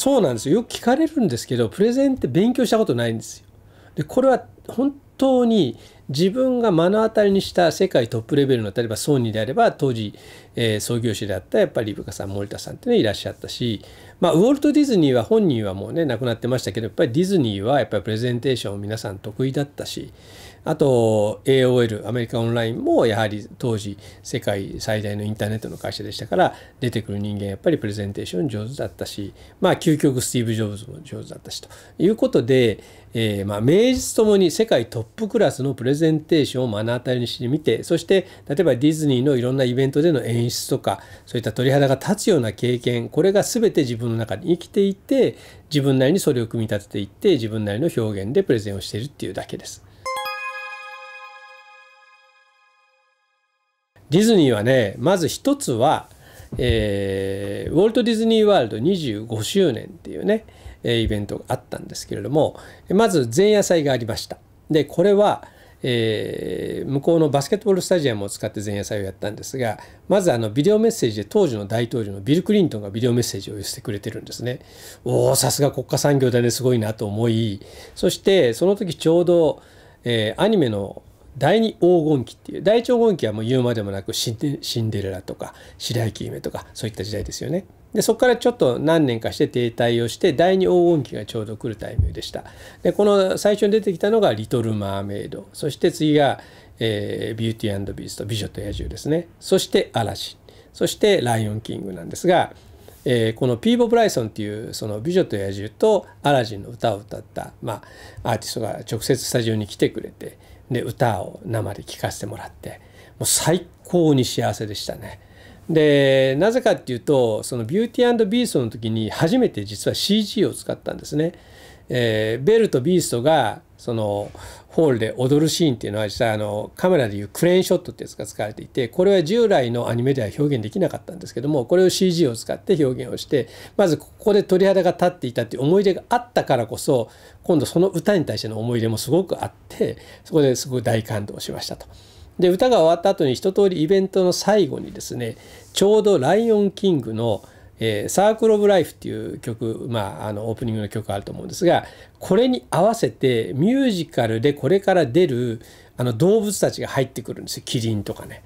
そうなんですよよく聞かれるんですけどプレゼンって勉強したことないんですよ。でこれは本当に自分が目の当たりにした世界トップレベルの例えばソニーであれば当時、えー、創業者であったやっぱりリブカさん森田さんっていうのはいらっしゃったし、まあ、ウォルト・ディズニーは本人はもうね亡くなってましたけどやっぱりディズニーはやっぱりプレゼンテーション皆さん得意だったしあと AOL アメリカオンラインもやはり当時世界最大のインターネットの会社でしたから出てくる人間やっぱりプレゼンテーション上手だったしまあ究極スティーブ・ジョブズも上手だったしということで、えー、まあ名実ともに世界トップクラスのプレゼンテーションを目の当たりにしてみてそして例えばディズニーのいろんなイベントでの演出とかそういった鳥肌が立つような経験これが全て自分の中に生きていて自分なりにそれを組み立てていって自分なりの表現でプレゼンをしているっていうだけです。ディズニーはねまず一つは、えー、ウォルト・ディズニー・ワールド25周年っていうねイベントがあったんですけれどもまず前夜祭がありましたでこれは、えー、向こうのバスケットボールスタジアムを使って前夜祭をやったんですがまずあのビデオメッセージで当時の大統領のビル・クリントンがビデオメッセージを寄せてくれてるんですねおおさすが国家産業だねすごいなと思いそしてその時ちょうど、えー、アニメの第二黄金期っていう第一黄金期はもう言うまでもなくシンデレラとか白雪姫とかそういった時代ですよね。でそこからちょっと何年かして停滞をして第二黄金期がちょうど来るタイミングでした。でこの最初に出てきたのが「リトル・マーメイド」そして次が、えー「ビューティービースト」「美女と野獣」ですねそして「嵐」そして「ライオン・キング」なんですが、えー、このピーボ・ブライソンっていうその「美女と野獣」と「アラジン」の歌を歌った、まあ、アーティストが直接スタジオに来てくれてで歌を生で聴かせてもらってもう最高に幸せでしたね。でなぜかっていうとそのビューティービーストの時に初めて実は CG を使ったんですね。えー、ベルとビーストがそのホールで踊るシーンっていうのは実際あのカメラでいうクレーンショットってやつが使われていてこれは従来のアニメでは表現できなかったんですけどもこれを CG を使って表現をしてまずここで鳥肌が立っていたっていう思い出があったからこそ今度その歌に対しての思い出もすごくあってそこですごい大感動しましたと。で歌が終わった後に一通りイベントの最後にですねちょうど「ライオンキング」の「えー、サークル・オブ・ライフっていう曲、まあ、あのオープニングの曲があると思うんですがこれに合わせてミュージカルでこれから出るあの動物たちが入ってくるんですよキリンとかね。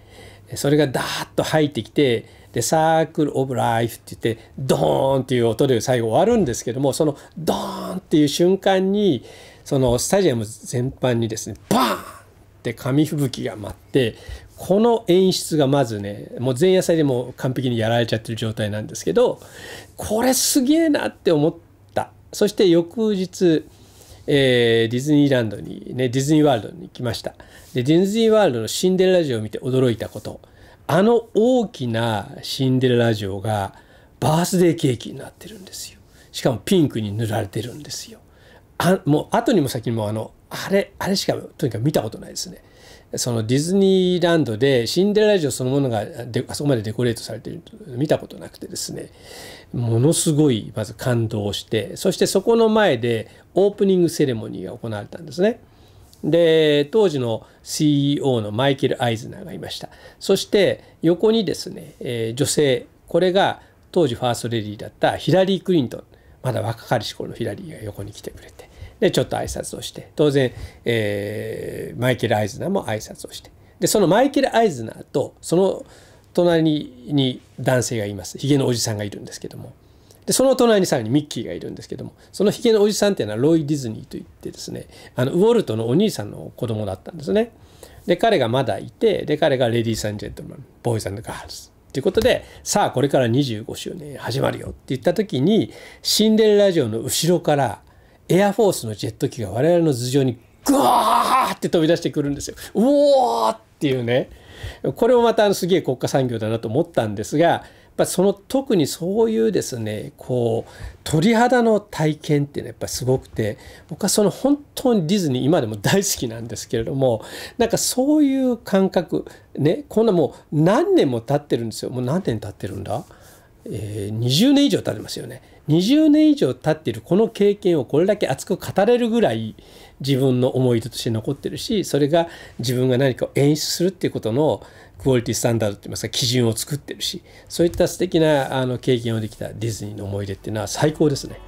それがダーッと入ってきてでサークル・オブ・ライフって言ってドーンっていう音で最後終わるんですけどもそのドーンっていう瞬間にそのスタジアム全般にですねバーンって紙吹雪が舞ってこの演出がまずねもう前夜祭でも完璧にやられちゃってる状態なんですけどこれすげえなって思った。そして翌日、えー、ディズニーランドにねディズニーワールドに行きました。でディズニーワールドのシンデレラ城を見て驚いたこと。あの大きなシンデレラ城がバースデーケーキになってるんですよ。しかもピンクに塗られてるんですよ。あもう後にも先にもあのあれあれしかとにかく見たことないですね。そのディズニーランドでシンデレラ城そのものがであそこまでデコレートされていると見たことなくてですね。ものすごいまず感動してそしてそこの前でオープニングセレモニーが行われたんですね。で当時の CEO のマイケル・アイズナーがいました。そして横にですね、えー、女性これが当時ファーストレディーだったヒラリー・クリントン。まだ若かりし頃のヒラリーが横に来てくれて。でちょっと挨拶をして当然、えー、マイケル・アイズナーも挨拶をして。でそのマイケル・アイズナーとその隣に男性がいます。ひげのおじさんがいるんですけども。でその隣にさらにミッキーがいるんですけども。そのひげのおじさんっていうのはロイ・ディズニーといってですねあのウォルトのお兄さんの子供だったんですね。で彼がまだいてで彼がレディー・サン・ジェントルマンボーイズ・ガールズ。ということでさあこれから25周年始まるよって言った時にシンデレラ城の後ろからエアフォースのジェット機が我々の頭上にグワーって飛び出してくるんですよ。うおーっていうね。これもまたすげえ国家産業だなと思ったんですがやっぱその特にそういうですねこう鳥肌の体験っていうのはやっぱすごくて僕はその本当にディズニー今でも大好きなんですけれどもなんかそういう感覚ねこんなもう何年も経ってるんですよ。もう何年経ってるんだ、えー、20年以上経ってますよね。20年以上経ってるこの経験をこれだけ熱く語れるぐらい自分の思い出として残ってるしそれが自分が何かを演出するっていうことのクオリティスタンダードって言いますか基準を作ってるしそういった素敵なあな経験をできたディズニーの思い出っていうのは最高ですね。